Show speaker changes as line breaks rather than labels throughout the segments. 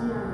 Yeah.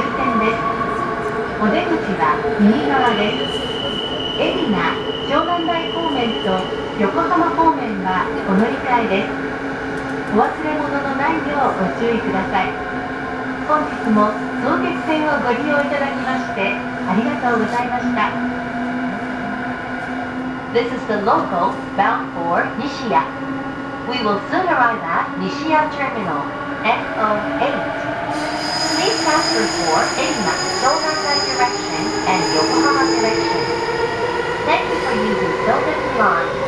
終点ですお出口は右側です海老名湘南台方面と横浜方面はお乗り換えですお忘れ物のないようご注意ください本日も相鉄線をご利用いただきましてありがとうございました This is the local bound for Nishiya. We will soon arrive at Nishiya Terminal, NO8. For Eina, Shonan direction and Yokohama direction. Thank you for using Soden Line.